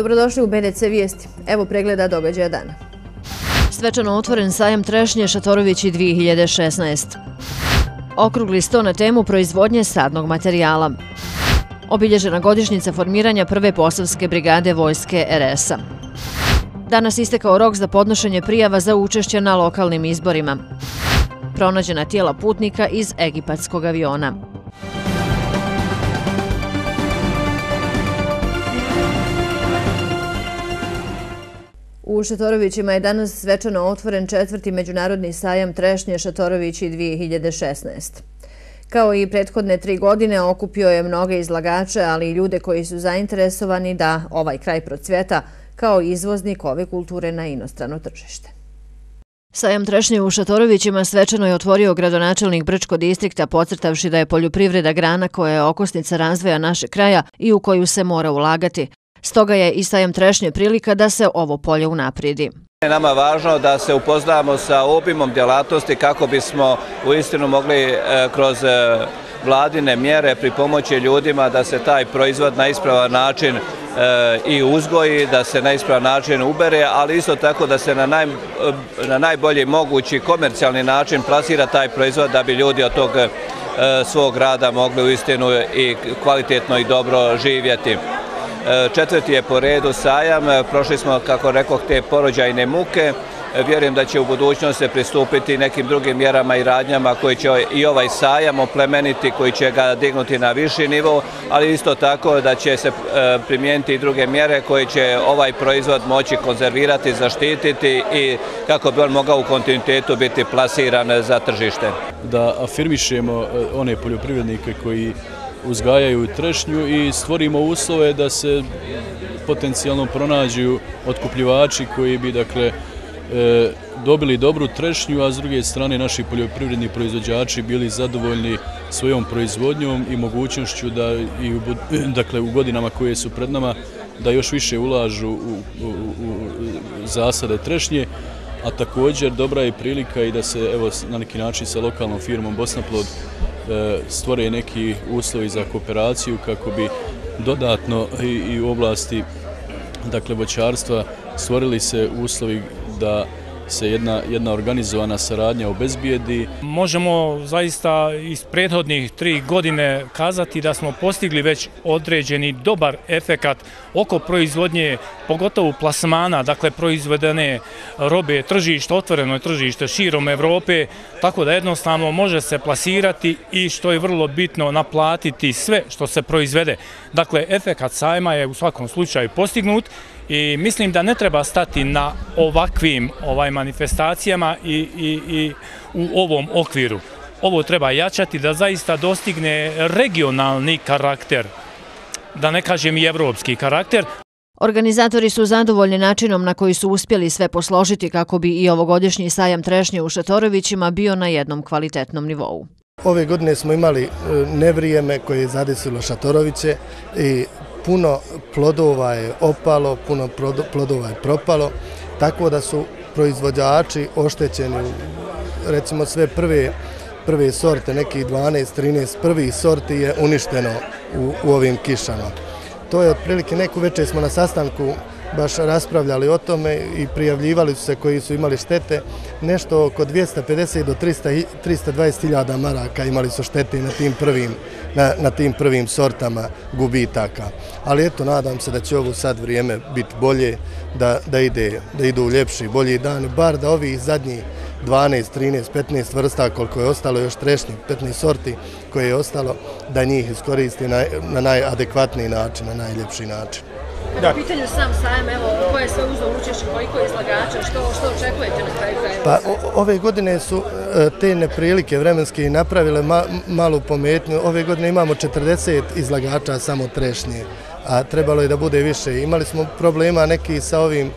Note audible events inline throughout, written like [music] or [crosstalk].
Dobrodošli u BDC Vijesti. Evo pregleda događaja dana. Svečano otvoren sajam Trešnje Šatorovići 2016. Okrugli sto na temu proizvodnje sadnog materijala. Obilježena godišnjica formiranja prve posavske brigade vojske RS-a. Danas istekao rok za podnošenje prijava za učešće na lokalnim izborima. Pronađena tijela putnika iz egipatskog aviona. U Šatorovićima je danas svečano otvoren četvrti međunarodni sajam Trešnje Šatorovići 2016. Kao i prethodne tri godine okupio je mnoge izlagače, ali i ljude koji su zainteresovani da ovaj kraj procvjeta kao izvoznik ove kulture na inostrano tržište. Sajam Trešnje u Šatorovićima svečano je otvorio gradonačelnik Brčko distrikta, pocrtavši da je poljoprivreda grana koja je okosnica razvoja naše kraja i u koju se mora ulagati. Stoga je i sajem trešnje prilika da se ovo polje unaprijedi. Nama je važno da se upoznamo sa obimom djelatnosti kako bismo u istinu mogli e, kroz e, vladine mjere pri pomoći ljudima da se taj proizvod na ispravan način e, i uzgoji, da se na ispravan način ubere, ali isto tako da se na najbolji mogući komercijalni način plasira taj proizvod da bi ljudi od tog svog rada mogli u istinu i kvalitetno i dobro živjeti. E, četvrti je po redu sajam, e, prošli smo, kako rekao, te porođajne muke. E, vjerujem da će u budućnosti pristupiti nekim drugim mjerama i radnjama koji će i ovaj sajam oplemeniti, koji će ga dignuti na viši nivo, ali isto tako da će se primijeniti i druge mjere koje će ovaj proizvod moći konzervirati, zaštititi i kako bi on mogao u kontinuitetu biti plasiran za tržište. Da afirmišemo one poljoprivrednike koji uzgajaju trešnju i stvorimo uslove da se potencijalno pronađu otkupljivači koji bi dakle e, dobili dobru trešnju, a s druge strane naši poljoprivredni proizvođači bili zadovoljni svojom proizvodnjom i mogućnošću da i u, [clears throat] dakle, u godinama koje su pred nama da još više ulažu u, u, u zasade trešnje, a također dobra je prilika i da se evo na neki način sa lokalnom firmom Bosnaplod E, stvore neki uslovi za kooperaciju kako bi dodatno i u oblasti dakle voćarstva stvorili se uslovi da se jedna, jedna organizovana saradnja obezbijedi. Možemo zaista iz prethodnih tri godine kazati da smo postigli već određeni dobar efekat oko proizvodnje, pogotovo plasmana, dakle proizvedene robe, tržište, otvoreno je tržište širom Evrope, tako da jednostavno može se plasirati i što je vrlo bitno naplatiti sve što se proizvede. Dakle, efekat sajma je u svakom slučaju postignut i mislim da ne treba stati na ovakvim ovaj manifestacijama i, i, i u ovom okviru. Ovo treba jačati da zaista dostigne regionalni karakter, da ne kažem i evropski karakter. Organizatori su zadovoljni načinom na koji su uspjeli sve posložiti kako bi i ovogodišnji sajam trešnje u Šatorovićima bio na jednom kvalitetnom nivou. Ove godine smo imali e, nevrijeme koje je zadesilo Šatoroviće i puno plodova je opalo, puno plodova je propalo, tako da su proizvođači oštećeni, recimo sve prve prve sorte, nekih 12, 13 prvih sorti je uništeno u, u ovim kišama. To je otprilike neku večer smo na sastanku baš raspravljali o tome i prijavljivali su se koji su imali štete. Nešto oko 250 do 300, 320 hiljada maraka imali su štete na tim prvim, na, na tim prvim sortama gubitaka. Ali eto, nadam se da će ovo sad vrijeme biti bolje, da, da, ide, da idu u ljepši, bolji dan, bar da ovi zadnji 12, 13, 15 vrsta koliko je ostalo još trešnjih, 15 sorti koje je ostalo, da njih iskoristi na, na najadekvatniji način, na najljepši način. Kada je pitanju sam sajem, evo, ko je sve uzao učešće, koliko je izlagača, što, što očekujete na kraju krajeva? Pa, ove godine su e, te neprilike vremenske napravile ma, malu pometnju. Ove godine imamo 40 izlagača samo trešnje, a trebalo je da bude više. Imali smo problema neki sa ovim e,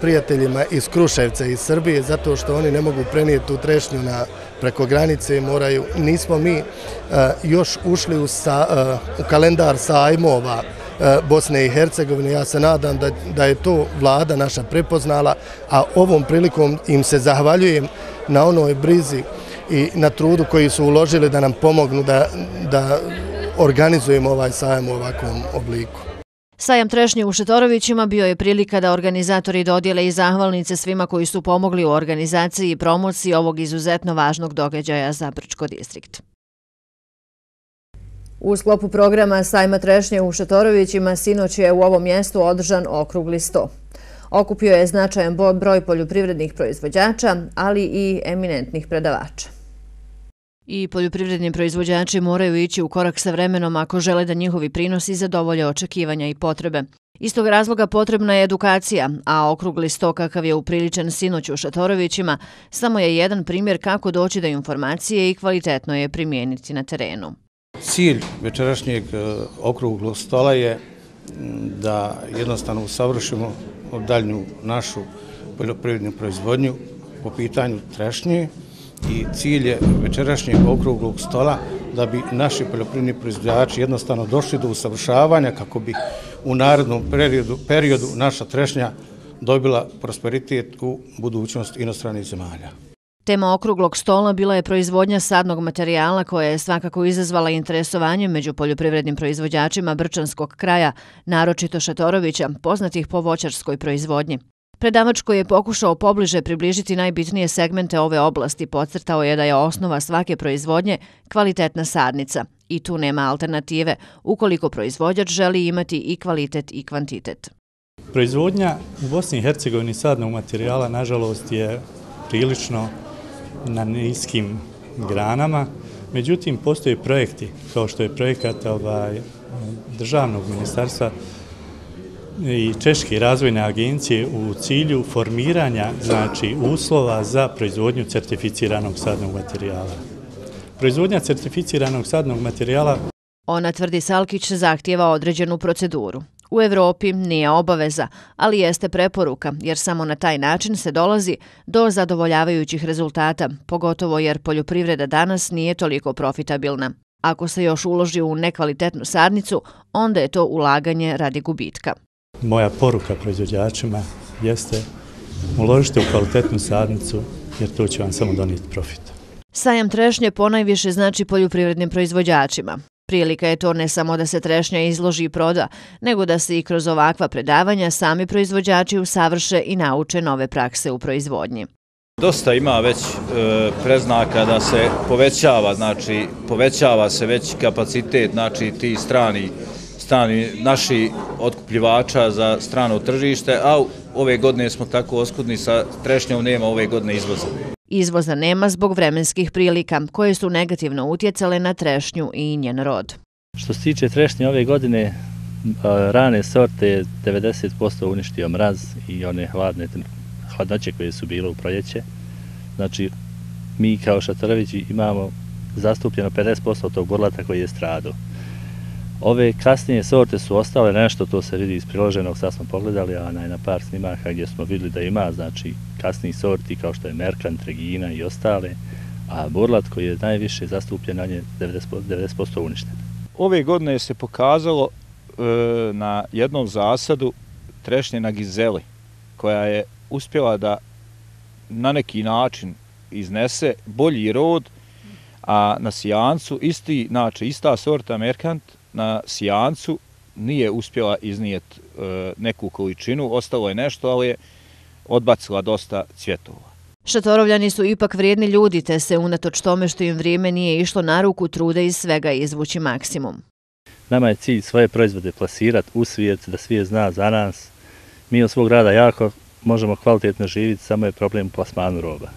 prijateljima iz Kruševca iz Srbije, zato što oni ne mogu prenijeti tu trešnju na preko granice moraju. Nismo mi e, još ušli u, sa, e, u kalendar sajmova, E, Bosne i Hercegovine. Ja se nadam da, da je to vlada naša prepoznala, a ovom prilikom im se zahvaljujem na onoj brizi i na trudu koji su uložili da nam pomognu da, da organizujemo ovaj sajam u ovakvom obliku. Sajam trešnje u Šetorovićima bio je prilika da organizatori dodijele i zahvalnice svima koji su pomogli u organizaciji i promociji ovog izuzetno važnog događaja za Brčko distrikt. U sklopu programa Sajma trešnje u Šatorovićima sinoć je u ovom mjestu održan okrugli sto. Okupio je značajan broj poljoprivrednih proizvođača, ali i eminentnih predavača. I poljoprivredni proizvođači moraju ići u korak sa vremenom ako žele da njihovi prinosi zadovolje očekivanja i potrebe. Iz tog razloga potrebna je edukacija, a okrugli sto kakav je upriličen sinoć u Šatorovićima samo je jedan primjer kako doći do informacije i kvalitetno je primijeniti na terenu. Cilj večerašnjeg e, okruglog stola je da jednostavno usavršimo daljnju našu poljoprivrednu proizvodnju po pitanju trešnje i cilj je večerašnjeg okruglog stola da bi naši poljoprivredni proizvođači jednostavno došli do usavršavanja kako bi u narednom periodu, periodu naša trešnja dobila prosperitet u budućnost inostranih zemalja. Tema okruglog stola bila je proizvodnja sadnog materijala koja je svakako izazvala interesovanje među poljoprivrednim proizvođačima Brčanskog kraja, naročito Šatorovića, poznatih po voćarskoj proizvodnji. Predavač koji je pokušao pobliže približiti najbitnije segmente ove oblasti, podcrtao je da je osnova svake proizvodnje kvalitetna sadnica i tu nema alternative ukoliko proizvođač želi imati i kvalitet i kvantitet. Proizvodnja u Bosni i Hercegovini sadnog materijala, nažalost, je prilično na niskim granama. Međutim, postoje projekti, kao što je projekat ovaj, državnog ministarstva i Češke razvojne agencije u cilju formiranja znači, uslova za proizvodnju certificiranog sadnog materijala. Proizvodnja certificiranog sadnog materijala Ona tvrdi Salkić zahtjeva određenu proceduru. U Evropi nije obaveza, ali jeste preporuka, jer samo na taj način se dolazi do zadovoljavajućih rezultata, pogotovo jer poljoprivreda danas nije toliko profitabilna. Ako se još uloži u nekvalitetnu sadnicu, onda je to ulaganje radi gubitka. Moja poruka proizvođačima jeste uložite u kvalitetnu sadnicu, jer to će vam samo donijeti profit. Sajam trešnje ponajviše znači poljoprivrednim proizvođačima. Prilika je to ne samo da se trešnja izloži i proda, nego da se i kroz ovakva predavanja sami proizvođači usavrše i nauče nove prakse u proizvodnji. Dosta ima već e, preznaka da se povećava, znači povećava se već kapacitet, znači ti strani, strani naši otkupljivača za strano tržište, a ove godine smo tako oskudni sa trešnjom, nema ove godine izvoza. Izvoza nema zbog vremenskih prilika koje su negativno utjecale na trešnju i njen rod. Što se tiče trešnje ove godine, rane sorte je 90% uništio mraz i one hladne hladnoće koje su bile u proljeće. Znači, mi kao Šatorovići imamo zastupljeno 50% tog burlata koji je stradao. Ove kasnije sorte su ostale nešto, to se vidi iz priloženog, sad smo pogledali, a na par snimaka gdje smo vidjeli da ima, znači, kasniji sorti kao što je Merkan, Regina i ostale, a Burlat koji je najviše zastupljen, on je 90%, 90 uništen. Ove godine se pokazalo e, na jednom zasadu trešnje na Gizeli, koja je uspjela da na neki način iznese bolji rod, a na Sijancu isti, znači ista sorta Merkant, na sijancu nije uspjela iznijeti e, neku količinu, ostalo je nešto, ali je odbacila dosta cvjetova. Šatorovljani su ipak vrijedni ljudi, te se unatoč tome što im vrijeme nije išlo na ruku trude iz svega izvući maksimum. Nama je cilj svoje proizvode plasirati u svijet, da svijet zna za nas. Mi od svog rada jako možemo kvalitetno živjeti, samo je problem plasmanu roba.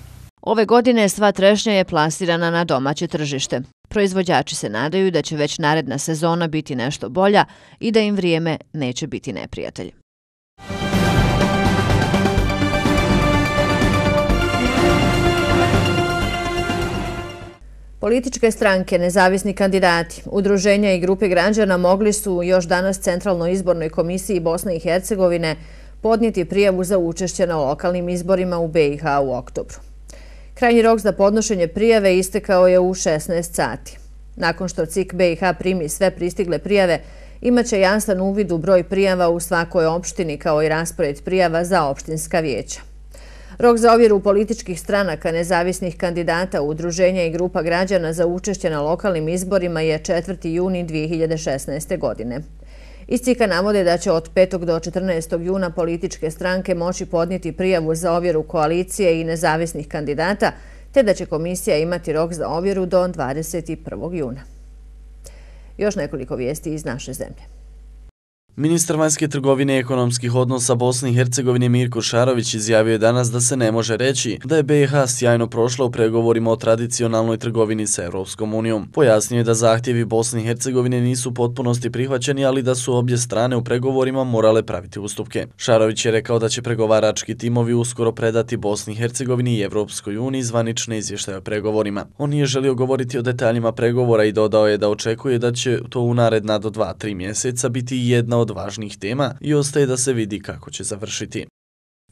Ove godine sva trešnja je plasirana na domaće tržište. Proizvođači se nadaju da će već naredna sezona biti nešto bolja i da im vrijeme neće biti neprijatelj. Političke stranke, nezavisni kandidati, udruženja i grupe građana mogli su još danas Centralnoj izbornoj komisiji Bosne i Hercegovine podnijeti prijavu za učešće na lokalnim izborima u BiH u oktobru. Krajnji rok za podnošenje prijave istekao je u 16 sati. Nakon što CIK BiH primi sve pristigle prijave, imaće jasan uvid u broj prijava u svakoj opštini kao i raspored prijava za opštinska vijeća. Rok za ovjeru političkih stranaka nezavisnih kandidata udruženja i grupa građana za učešće na lokalnim izborima je 4. juni 2016. godine. Iz navode da će od 5. do 14. juna političke stranke moći podnijeti prijavu za ovjeru koalicije i nezavisnih kandidata, te da će komisija imati rok za ovjeru do 21. juna. Još nekoliko vijesti iz naše zemlje. Ministar vanjske trgovine i ekonomskih odnosa Bosne i Hercegovine Mirko Šarović izjavio je danas da se ne može reći da je BiH sjajno prošla u pregovorima o tradicionalnoj trgovini sa Europskom unijom. Pojasnio je da zahtjevi Bosne i Hercegovine nisu potpunosti prihvaćeni, ali da su obje strane u pregovorima morale praviti ustupke. Šarović je rekao da će pregovarački timovi uskoro predati Bosni i Hercegovini i Evropskoj uniji zvanične izvještaje o pregovorima. On nije želio govoriti o detaljima pregovora i dodao je da očekuje da će to u naredna do 2-3 mjeseca biti jedna od od važnih tema i ostaje da se vidi kako će završiti.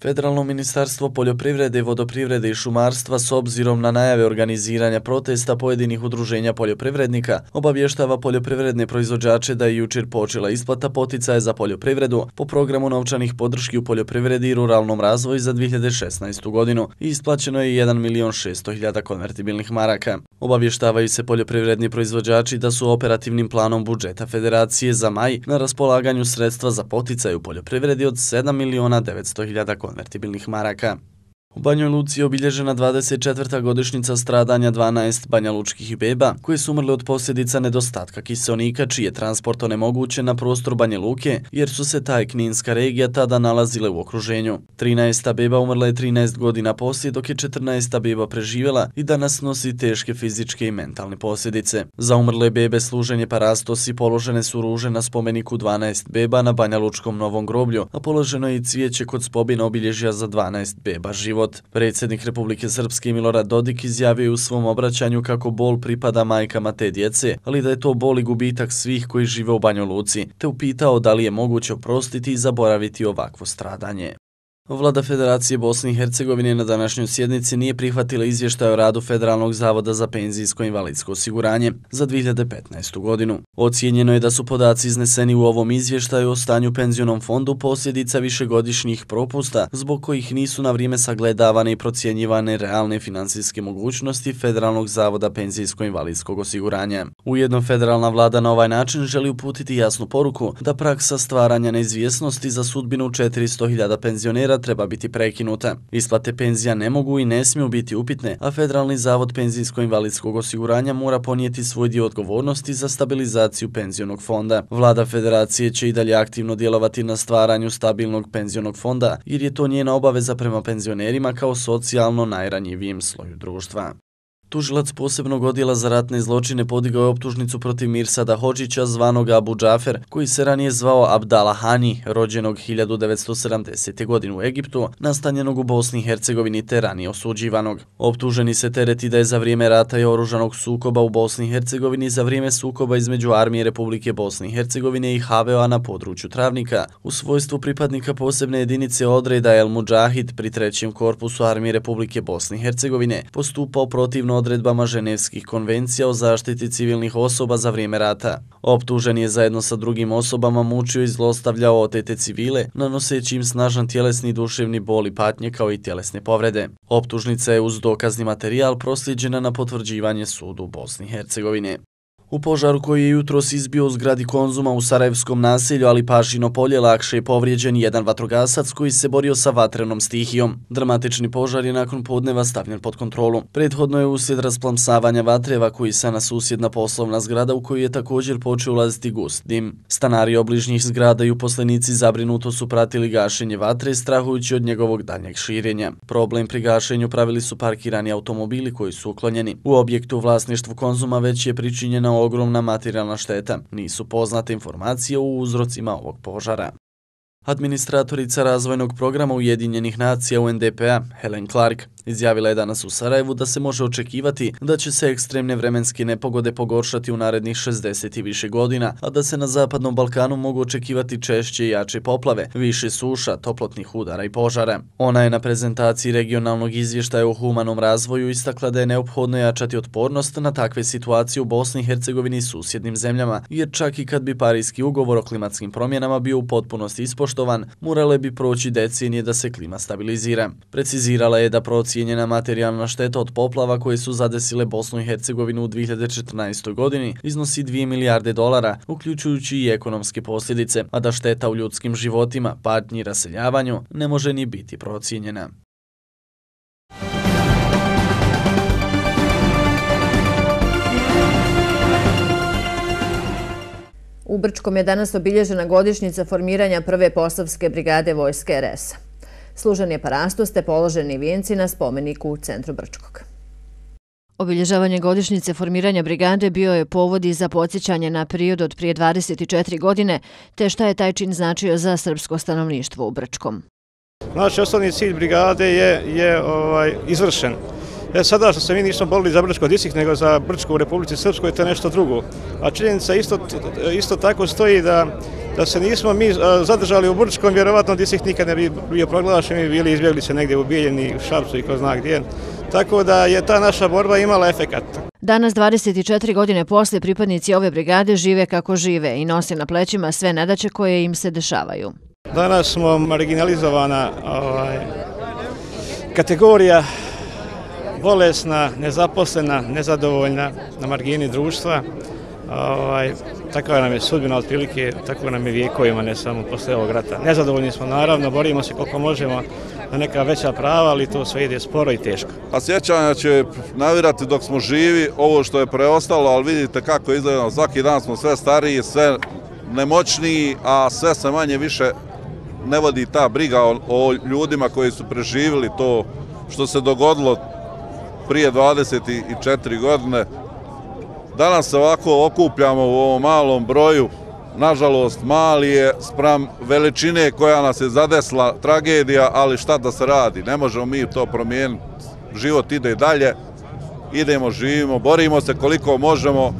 Federalno ministarstvo poljoprivrede, vodoprivrede i šumarstva s obzirom na najave organiziranja protesta pojedinih udruženja poljoprivrednika obavještava poljoprivredne proizvođače da je jučer počela isplata poticaje za poljoprivredu po programu novčanih podrški u poljoprivredi i ruralnom razvoju za 2016. godinu i isplaćeno je 1.600.000 konvertibilnih maraka. Obavještavaju se poljoprivredni proizvođači da su operativnim planom budžeta Federacije za maj na raspolaganju sredstva za poticaj u poljoprivredi od 7 miliona 900 hiljada konvertibilnih maraka. U Banjoj Luci je obilježena 24. godišnica stradanja 12 banjalučkih beba koje su umrli od posljedica nedostatka kiselnika čiji je transport onemogućen na prostor Banje Luke jer su se taj kninska regija tada nalazile u okruženju. 13. beba umrla je 13 godina poslije dok je 14. beba preživjela i danas nosi teške fizičke i mentalne posljedice. Za umrle bebe služenje parastosi položene su ruže na spomeniku 12 beba na Banjalučkom novom groblju, a položeno je i cvijeće kod spobina obilježja za 12 beba život život. Predsjednik Republike Srpske Milorad Dodik izjavio u svom obraćanju kako bol pripada majkama te djece, ali da je to bol i gubitak svih koji žive u Banjoluci, te upitao da li je moguće oprostiti i zaboraviti ovakvo stradanje. Vlada Federacije Bosne i Hercegovine na današnjoj sjednici nije prihvatila izvještaj o radu Federalnog zavoda za penzijsko i invalidsko osiguranje za 2015. godinu. Ocijenjeno je da su podaci izneseni u ovom izvještaju o stanju penzionom fondu posljedica višegodišnjih propusta, zbog kojih nisu na vrijeme sagledavane i procjenjivane realne finansijske mogućnosti Federalnog zavoda penzijsko i invalidskog osiguranja. Ujedno federalna vlada na ovaj način želi uputiti jasnu poruku da praksa stvaranja neizvjesnosti za sudbinu 400.000 penzionera mjera treba biti prekinuta. Isplate penzija ne mogu i ne smiju biti upitne, a Federalni zavod penzijsko-invalidskog osiguranja mora ponijeti svoj dio odgovornosti za stabilizaciju penzijonog fonda. Vlada federacije će i dalje aktivno djelovati na stvaranju stabilnog penzijonog fonda, jer je to njena obaveza prema penzionerima kao socijalno najranjivijim sloju društva. Tužilac posebnog odjela za ratne zločine podigao je optužnicu protiv Mirsada Hođića, zvanog Abu Džafer, koji se ranije zvao Abdala Hani, rođenog 1970. godine u Egiptu, nastanjenog u Bosni i Hercegovini te ranije osuđivanog. Optuženi se tereti da je za vrijeme rata i oružanog sukoba u Bosni i Hercegovini za vrijeme sukoba između armije Republike Bosne i Hercegovine i HVO-a na području Travnika, u svojstvu pripadnika posebne jedinice odreda El Mujahid pri trećem korpusu armije Republike Bosne i Hercegovine, postupao protivno odredbama ženevskih konvencija o zaštiti civilnih osoba za vrijeme rata. Optužen je zajedno sa drugim osobama mučio i zlostavljao otete civile, nanoseći im snažan tjelesni i duševni bol i patnje kao i tjelesne povrede. Optužnica je uz dokazni materijal prosljeđena na potvrđivanje sudu Bosni i Hercegovine. U požaru koji je jutro izbio u zgradi konzuma u Sarajevskom nasilju, ali Pašino polje lakše je povrijeđen jedan vatrogasac koji se borio sa vatrenom stihijom. Dramatični požar je nakon podneva stavljen pod kontrolu. Prethodno je uslijed rasplamsavanja vatreva koji se na susjedna poslovna zgrada u koju je također počeo ulaziti gust dim. Stanari obližnjih zgrada i uposlenici zabrinuto su pratili gašenje vatre strahujući od njegovog danjeg širenja. Problem pri gašenju pravili su parkirani automobili koji su uklonjeni. U objektu vlasništvu konzuma već je pričinjena ogromna materijalna šteta. Nisu poznate informacije o uzrocima ovog požara. Administratorica razvojnog programa Ujedinjenih nacija UNDP-a, Helen Clark, Izjavila je danas u Sarajevu da se može očekivati da će se ekstremne vremenske nepogode pogoršati u narednih 60 i više godina, a da se na Zapadnom Balkanu mogu očekivati češće i jače poplave, više suša, toplotnih udara i požara. Ona je na prezentaciji regionalnog izvještaja o humanom razvoju istakla da je neophodno jačati otpornost na takve situacije u Bosni i Hercegovini i susjednim zemljama, jer čak i kad bi Parijski ugovor o klimatskim promjenama bio u potpunosti ispoštovan, morale bi proći decenije da se klima stabilizira. Precizirala je da proci procijenjena materijalna šteta od poplava koje su zadesile Bosnu i Hercegovinu u 2014. godini iznosi 2 milijarde dolara, uključujući i ekonomske posljedice, a da šteta u ljudskim životima, patnji i raseljavanju ne može ni biti procijenjena. U Brčkom je danas obilježena godišnjica formiranja prve poslovske brigade Vojske RS-a. Služen je parastos te položeni vijenci na spomeniku u centru Brčkog. Obilježavanje godišnjice formiranja brigade bio je povodi za podsjećanje na period od prije 24 godine, te šta je taj čin značio za srpsko stanovništvo u Brčkom. Naš osnovni cilj brigade je ovaj, izvršen. E sada što se mi nismo bolili za Brčko disik, nego za Brčko u Republici Srpskoj, to je nešto drugo. A činjenica isto, isto tako stoji da, da se nismo mi zadržali u Brčkom, vjerovatno disik nikad ne bi bio proglašen i bili izbjegli se negdje ubijeni u Šapcu i ko zna gdje. Tako da je ta naša borba imala efekat. Danas, 24 godine posle, pripadnici ove brigade žive kako žive i nose na plećima sve nedaće koje im se dešavaju. Danas smo marginalizovana ovaj, kategorija bolesna, nezaposlena, nezadovoljna na margini društva. Ovaj, takva nam je sudbina otprilike, takva nam je vijekovima, ne samo posle ovog rata. Nezadovoljni smo naravno, borimo se koliko možemo na neka veća prava, ali to sve ide sporo i teško. A sjećanja će navirati dok smo živi, ovo što je preostalo, ali vidite kako izgleda, svaki dan smo sve stariji, sve nemoćniji, a sve se manje više ne vodi ta briga o, o ljudima koji su preživili to što se dogodilo prije 24 godine. Danas se ovako okupljamo u ovom malom broju. Nažalost, mali je sprem veličine koja nas je zadesla tragedija, ali šta da se radi? Ne možemo mi to promijeniti. Život ide dalje. Idemo, živimo, borimo se koliko možemo.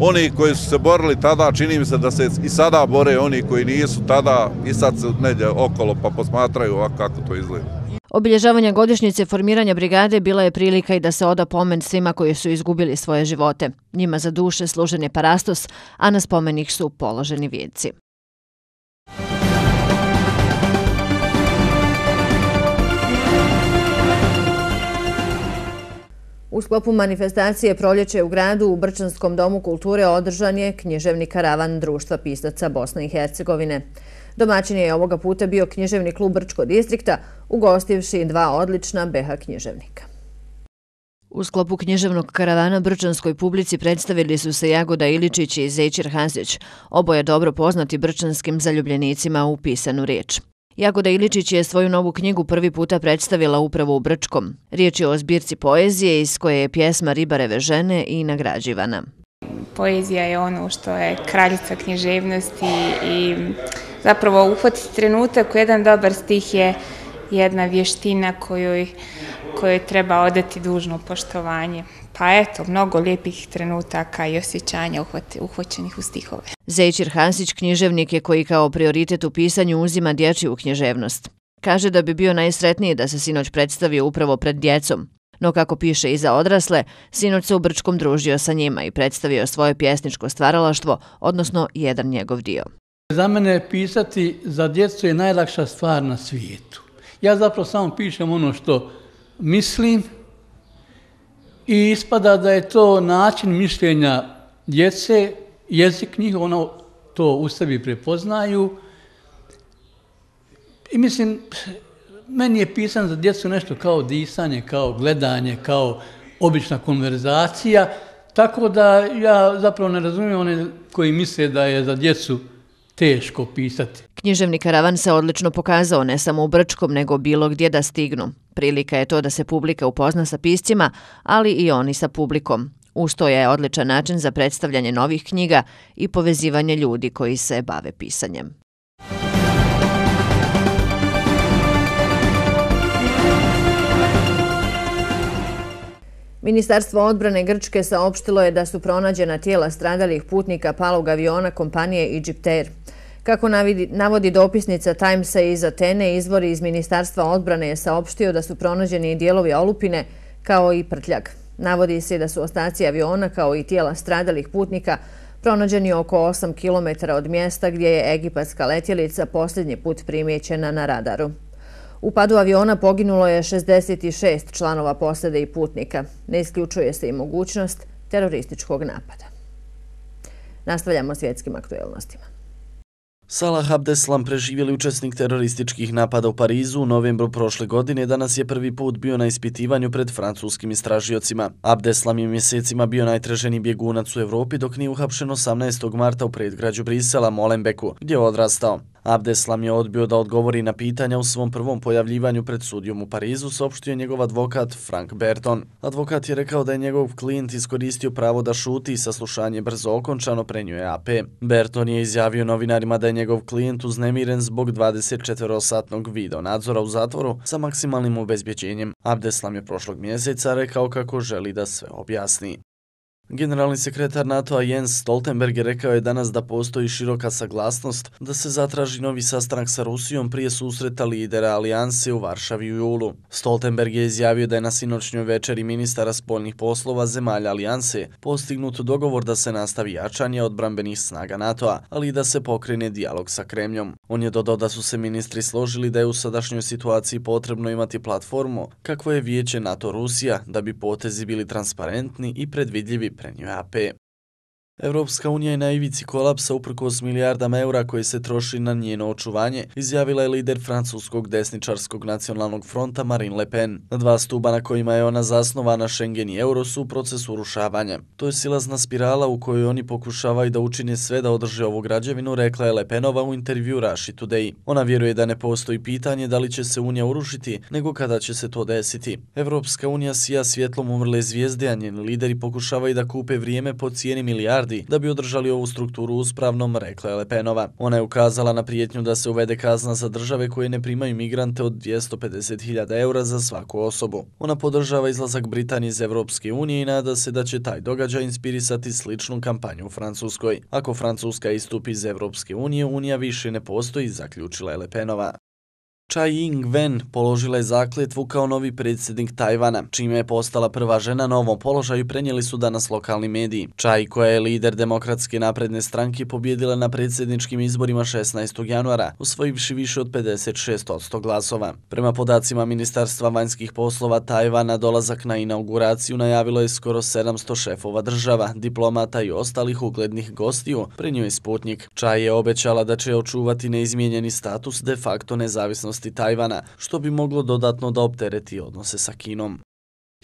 Oni koji su se borili tada, čini mi se da se i sada bore oni koji nisu tada i sad se nedje okolo pa posmatraju ovako kako to izgleda. Obilježavanje godišnjice formiranja brigade bila je prilika i da se oda pomen svima koji su izgubili svoje živote. Njima za duše služen je parastos, a na spomenih su položeni vijedci. U sklopu manifestacije Proljeće u gradu u Brčanskom domu kulture održan je književni karavan Društva pisaca Bosne i Hercegovine. Domaćin je ovoga puta bio književni klub Brčko distrikta, ugostivši dva odlična beha književnika. U sklopu književnog karavana Brčanskoj publici predstavili su se Jagoda Iličić i Zejčir Hazić, oboje dobro poznati brčanskim zaljubljenicima u pisanu riječ. Jagoda Iličić je svoju novu knjigu prvi puta predstavila upravo u Brčkom. Riječ je o zbirci poezije iz koje je pjesma Ribareve žene i nagrađivana. Poezija je ono što je kraljica književnosti i zapravo uhvatiti trenutak u jedan dobar stih je jedna vještina kojoj, kojoj treba odati dužno poštovanje. Pa eto, mnogo lijepih trenutaka i osjećanja uhvaćenih u stihove. Zejčir Hansić književnik je koji kao prioritet u pisanju uzima dječju književnost. Kaže da bi bio najsretniji da se sinoć predstavio upravo pred djecom. No kako piše i za odrasle, sinoć se u Brčkom družio sa njima i predstavio svoje pjesničko stvaralaštvo, odnosno jedan njegov dio. Za mene pisati za djecu je najlakša stvar na svijetu. Ja zapravo samo pišem ono što mislim i ispada da je to način mišljenja djece, jezik njih, ono to u sebi prepoznaju. I mislim, meni je pisan za djecu nešto kao disanje, kao gledanje, kao obična konverzacija, tako da ja zapravo ne razumijem one koji misle da je za djecu teško pisati. Književni karavan se odlično pokazao ne samo u Brčkom, nego bilo gdje da stignu. Prilika je to da se publika upozna sa piscima, ali i oni sa publikom. Usto je odličan način za predstavljanje novih knjiga i povezivanje ljudi koji se bave pisanjem. Ministarstvo odbrane Grčke saopštilo je da su pronađena tijela stradalih putnika palog aviona kompanije Egyptair. Kako navodi dopisnica Timesa iz Atene, izvori iz Ministarstva odbrane je saopštio da su pronađeni dijelovi olupine kao i prtljak. Navodi se da su ostaci aviona kao i tijela stradalih putnika pronađeni oko 8 km od mjesta gdje je egipatska letjelica posljednji put primjećena na radaru. U padu aviona poginulo je 66 članova posade i putnika. Ne isključuje se i mogućnost terorističkog napada. Nastavljamo svjetskim aktuelnostima. Salah Abdeslam, preživjeli učesnik terorističkih napada u Parizu u novembru prošle godine, danas je prvi put bio na ispitivanju pred francuskim istražiocima. Abdeslam je mjesecima bio najtreženi bjegunac u Evropi dok nije uhapšen 18. marta u predgrađu Brisela, Molenbeku, gdje je odrastao. Abdeslam je odbio da odgovori na pitanja u svom prvom pojavljivanju pred sudijom u Parizu, saopštio je njegov advokat Frank Berton. Advokat je rekao da je njegov klijent iskoristio pravo da šuti i saslušanje brzo okončano prenjuje AP. Berton je izjavio novinarima da je njegov klijent uznemiren zbog 24-satnog video nadzora u zatvoru sa maksimalnim obezbjeđenjem. Abdeslam je prošlog mjeseca rekao kako želi da sve objasni. Generalni sekretar NATO-a Jens Stoltenberg je rekao je danas da postoji široka saglasnost da se zatraži novi sastanak sa Rusijom prije susreta lidera alijanse u Varšavi u julu. Stoltenberg je izjavio da je na sinoćnjoj večeri ministara spoljnih poslova zemalja alijanse postignut dogovor da se nastavi jačanje odbrambenih snaga NATO-a, ali i da se pokrene dijalog sa Kremljom. On je dodao da su se ministri složili da je u sadašnjoj situaciji potrebno imati platformu kakvo je vijeće NATO-Rusija da bi potezi bili transparentni i predvidljivi prenio AP. Evropska unija je na ivici kolapsa uprkos milijardama eura koje se troši na njeno očuvanje, izjavila je lider francuskog desničarskog nacionalnog fronta Marine Le Pen. Na dva stuba na kojima je ona zasnovana Schengen i euro su u procesu urušavanja. To je silazna spirala u kojoj oni pokušavaju da učine sve da održe ovu građevinu, rekla je Le Penova u intervju Rashi Today. Ona vjeruje da ne postoji pitanje da li će se unija urušiti, nego kada će se to desiti. Evropska unija sija svjetlom umrle zvijezde, a njeni lideri pokušavaju da kupe vrijeme po cijeni milijarda milijardi da bi održali ovu strukturu uspravnom, rekla je Lepenova. Ona je ukazala na prijetnju da se uvede kazna za države koje ne primaju migrante od 250.000 eura za svaku osobu. Ona podržava izlazak Britanije iz Evropske unije i nada se da će taj događaj inspirisati sličnu kampanju u Francuskoj. Ako Francuska istupi iz Evropske unije, Unija više ne postoji, zaključila je Lepenova. Chai Ing-wen položila je zakljetvu kao novi predsjednik Tajvana, čime je postala prva žena na ovom položaju prenijeli su danas lokalni mediji. Chai, koja je lider demokratske napredne stranke, pobjedila na predsjedničkim izborima 16. januara, usvojivši više od 56% glasova. Prema podacima Ministarstva vanjskih poslova Tajvana, dolazak na inauguraciju najavilo je skoro 700 šefova država, diplomata i ostalih uglednih gostiju, prenio je Sputnik. Chai je obećala da će očuvati neizmijenjeni status de facto nezavisnosti stabilnosti Tajvana, što bi moglo dodatno da optereti odnose sa Kinom.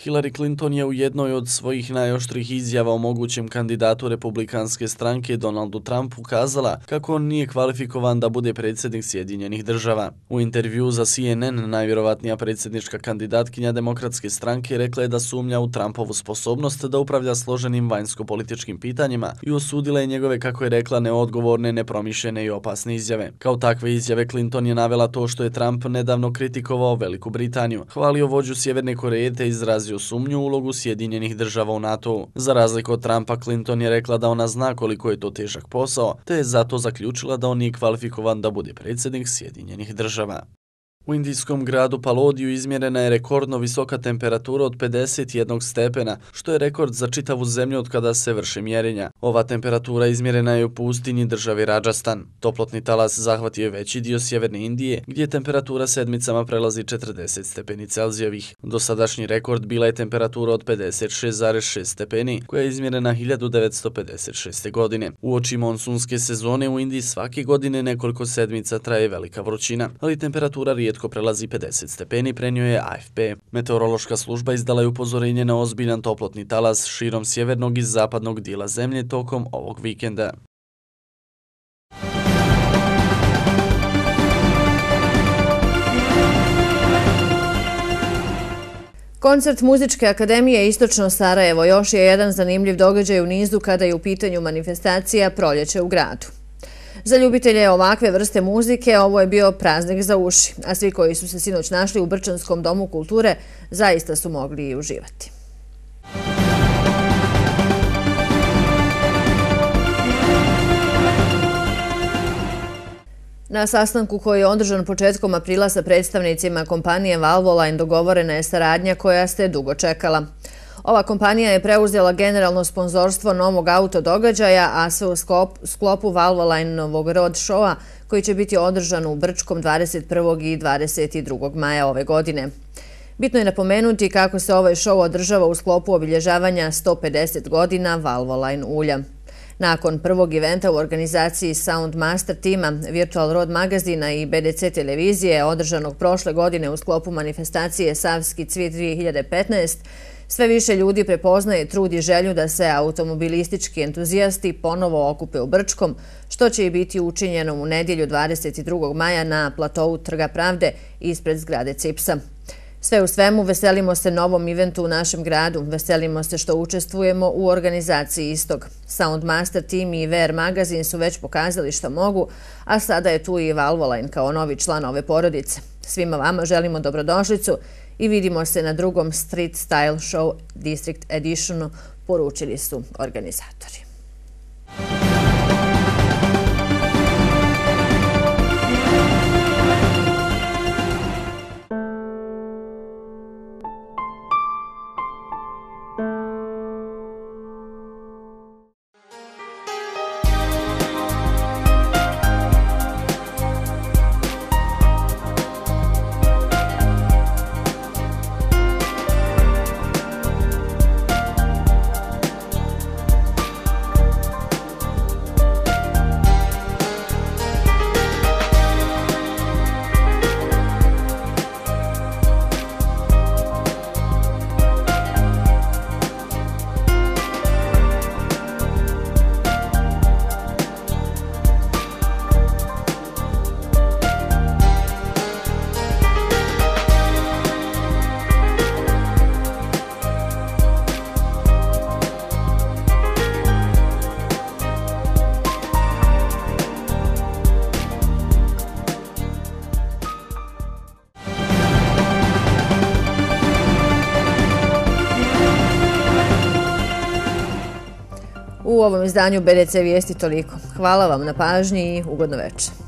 Hillary Clinton je u jednoj od svojih najoštrih izjava o mogućem kandidatu republikanske stranke Donaldu Trumpu kazala kako on nije kvalifikovan da bude predsjednik Sjedinjenih država. U intervju za CNN najvjerovatnija predsjednička kandidatkinja demokratske stranke rekla je da sumnja u Trumpovu sposobnost da upravlja složenim vanjsko-političkim pitanjima i osudila je njegove, kako je rekla, neodgovorne, nepromišljene i opasne izjave. Kao takve izjave Clinton je navela to što je Trump nedavno kritikovao Veliku Britaniju, hvalio vođu Sjeverne Koreje te izrazio izrazio sumnju u ulogu Sjedinjenih država u NATO. Za razliku od Trumpa, Clinton je rekla da ona zna koliko je to težak posao, te je zato zaključila da on nije kvalifikovan da bude predsjednik Sjedinjenih država. U indijskom gradu Palodiju izmjerena je rekordno visoka temperatura od 51 stepena, što je rekord za čitavu zemlju od kada se vrši mjerenja. Ova temperatura izmjerena je u pustinji državi Rajasthan. Toplotni talas zahvatio je veći dio sjeverne Indije, gdje temperatura sedmicama prelazi 40 stepeni Celzijevih. Dosadašnji rekord bila je temperatura od 56,6 stepeni, koja je izmjerena 1956. godine. U oči monsunske sezone u Indiji svake godine nekoliko sedmica traje velika vrućina, ali temperatura rijetko rijetko prelazi 50 stepeni, prenio je AFP. Meteorološka služba izdala je upozorenje na ozbiljan toplotni talas širom sjevernog i zapadnog dijela zemlje tokom ovog vikenda. Koncert Muzičke akademije Istočno Sarajevo još je jedan zanimljiv događaj u nizu kada je u pitanju manifestacija Proljeće u gradu. Za ljubitelje ovakve vrste muzike ovo je bio praznik za uši, a svi koji su se sinoć našli u Brčanskom domu kulture zaista su mogli i uživati. Na sastanku koji je održan početkom aprila sa predstavnicima kompanije Valvoline dogovorena je saradnja koja ste dugo čekala. Ova kompanija je preuzela generalno sponzorstvo novog autodogađaja, a sve u sklopu Valvoline Novog Road Showa, koji će biti održan u Brčkom 21. i 22. maja ove godine. Bitno je napomenuti kako se ovaj show održava u sklopu obilježavanja 150 godina Valvoline ulja. Nakon prvog eventa u organizaciji Soundmaster tima, Virtual Road magazina i BDC televizije, održanog prošle godine u sklopu manifestacije Savski cvijet 2015, sve više ljudi prepoznaje trud i želju da se automobilistički entuzijasti ponovo okupe u Brčkom, što će i biti učinjeno u nedjelju 22. maja na platovu Trga Pravde ispred zgrade Cipsa. Sve u svemu, veselimo se novom eventu u našem gradu, veselimo se što učestvujemo u organizaciji istog. Soundmaster Team i VR Magazin su već pokazali što mogu, a sada je tu i Valvoline kao novi član ove porodice. Svima vama želimo dobrodošlicu i vidimo se na drugom Street Style Show District Editionu, poručili su organizatori. Ovom izdanju BDC vijesti toliko. Hvala vam na pažnji i ugodno večer.